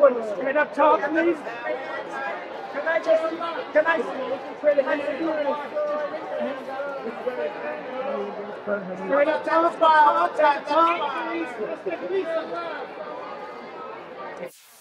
Everyone, straight up top, please. Can I just, can I, straight up top, top, top, top, please.